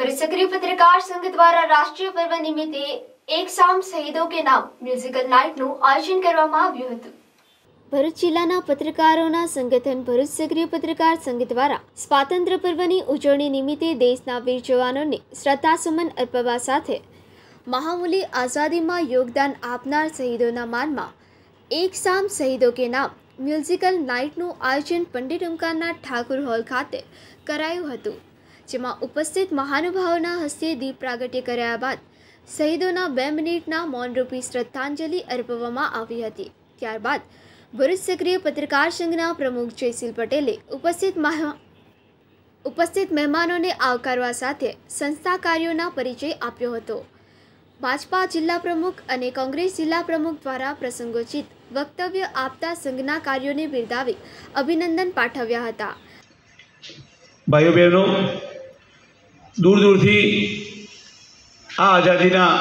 परिसक्रिय पत्रकार संघ द्वारा રાષ્ટ્રીય પર્વ નિમિત્તે એક સામ શહીદો કે નામ મ્યુઝિકલ નાઇટનું આયોજન કરવામાં આવ્યું હતું ભરૂચ જિલ્લાના પત્રકારોના સંગઠન ભરૂચ સક્રિય પત્રકાર સંઘ દ્વારા સ્વાતંત્ર્ય પર્વની ઉજવણી નિમિત્તે દેશના વીર જવાનોને શ્રદ્ધાસુમન અર્પવા સાથે મહામૂલી આઝાદીમાં યોગદાન આપનાર શહીદોના માનમાં એક સામ શહીદો કે નામ મ્યુઝિકલ નાઇટનું આયોજન પંડિત ઓમકારનાથ ઠાકુર હોલ ખાતે કરાયું હતું જેમાં ઉપસ્થિત મહાનુભાવોના હસ્તે દીપ પ્રાગટ્ય કર્યા બાદ શહીદોના બે મિનિટના મૌનરૂપી શ્રદ્ધાંજલિ અર્પવામાં આવી હતી. ત્યારબાદ ભરૂચ સક્રિય પત્રકાર સંઘના પ્રમુખ જયશીલ પટેલે ઉપસ્થિત ઉપસ્થિત મહેમાનોને આવકારવા સાથે સંસ્થા કાર્યોના પરિચય આપ્યો હતો. ભાજપા જિલ્લા પ્રમુખ અને કોંગ્રેસ જિલ્લા પ્રમુખ દ્વારા પ્રસંગોચિત વક્તવ્ય આપતા સંઘના કાર્યોને બિરદાવી અભિનંદન પાઠવ્યા હતા. ભાઈઓ બહેનો દૂર દૂરથી આ આઝાદીના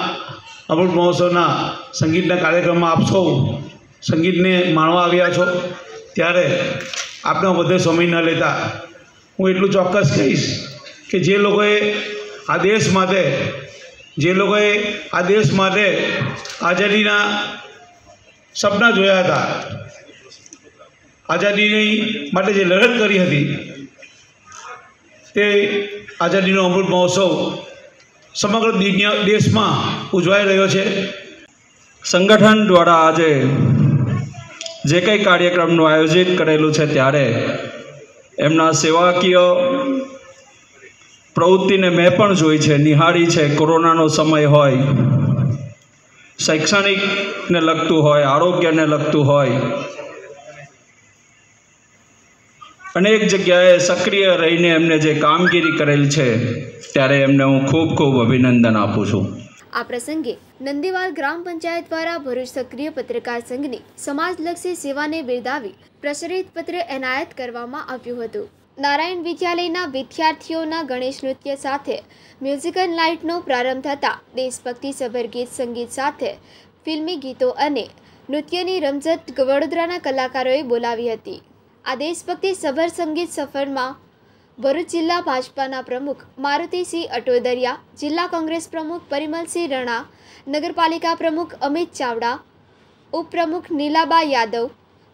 અમૃત મહોત્સવના સંગીતના કાર્યક્રમમાં આપ સૌ સંગીતને માણવા આવ્યા છો. ત્યારે આપનો વધુ સમય ન લેતા હું એટલું ચોક્કસ કહીશ કે જે લોકોએ આ દેશ માટે, જે લોકોએ આ દેશ માટે આઝાદીના સપના જોયા હતા, આઝાદીની માટે જે લડત કરી હતી તે આઝાદીનો અમૃત મહોત્સવ સમગ્ર દુનિયા દેશમાં ઉજવાઈ રહ્યો છે. સંગઠન દ્વારા આજે જે કંઈ કાર્યક્રમનું આયોજિત કરેલું છે ત્યારે એમના સેવાકીય પ્રવૃત્તિને મેં પણ જોઈ છે, નિહાળી છે. કોરોનાનો સમય હોય, શૈક્ષણિકને લગતું હોય, આરોગ્યને લગતું હોય અનેક જગ્યાએ સક્રિય રહીને એમને જે કામગીરી કરેલ છે, ત્યારે એમને હું ખૂબ ખૂબ અભિનંદન આપું છું. આ પ્રસંગે નંદીવાલ ગ્રામ પંચાયત દ્વારા ભરૂચ સક્રિય પત્રકાર સંઘની સમાજલક્ષી સેવાને બિરદાવી પ્રસરિત પત્ર એનાયત કરવામાં આવ્યું હતું. નારાયણ વિદ્યાલયના વિદ્યાર્થીઓના ગણેશ નૃત્ય સાથે મ્યુઝિકલ નાઇટનો પ્રારંભ થતાં દેશભક્તિસભર ગીત સંગીત સાથે ફિલ્મી ગીતો અને નૃત્યની રમઝટ વડોદરાના કલાકારોએ બોલાવી હતી. આ દેશભક્તિ સભર સંગીત સફરમાં ભરૂચ જિલ્લા ભાજપાના પ્રમુખ મારુતિસિંહ અટોદરિયા, જિલ્લા કોંગ્રેસ પ્રમુખ પરિમલસિંહ રણા, નગરપાલિકા પ્રમુખ અમિત ચાવડા, ઉપપ્રમુખ નીલાબા યાદવ,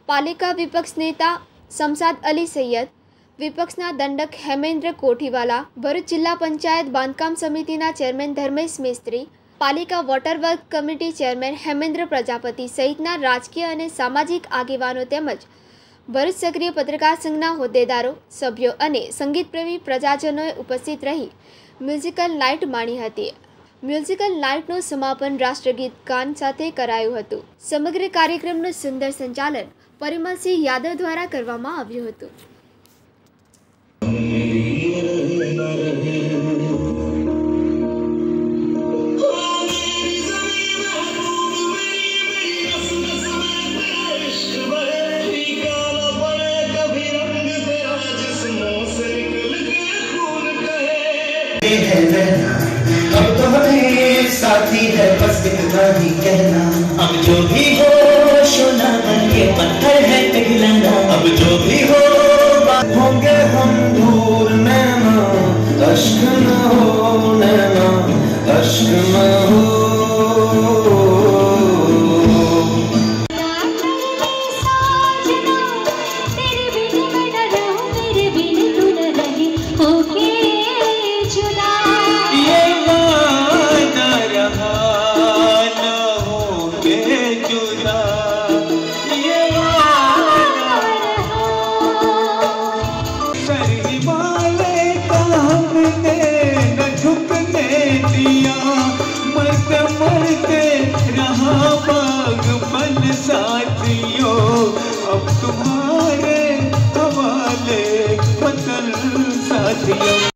પાલિકા વિપક્ષ નેતા શમસાદ અલી સૈયદ, વિપક્ષના દંડક હેમેન્દ્ર કોઠીવાલા, ભરૂચ જિલ્લા પંચાયત બાંધકામ સમિતિના ચેરમેન ધર્મેશ મિસ્ત્રી, પાલિકા water work committee chairman Hemendra Prajapati સહિતના રાજકીય અને સામાજિક આગેવાનો તેમજ ભરૂચ સક્રિય પત્રકાર સંઘના હોદ્દેદારો, સભ્યો અને સંગીતપ્રેમી પ્રજાજનોએ ઉપસ્થિત રહી મ્યુઝિકલ નાઇટ માણી હતી. મ્યુઝિકલ નાઇટનું સમાપન રાષ્ટ્રગીત ગાન સાથે કરાયું હતું. સમગ્ર કાર્યક્રમનું સુંદર સંચાલન પરિમલસિંહ યાદવ દ્વારા કરવામાં આવ્યું હતું. Arabic मरते मरते रहा बागपन साथियों अब तुम्हारे हवाले वतन साथियों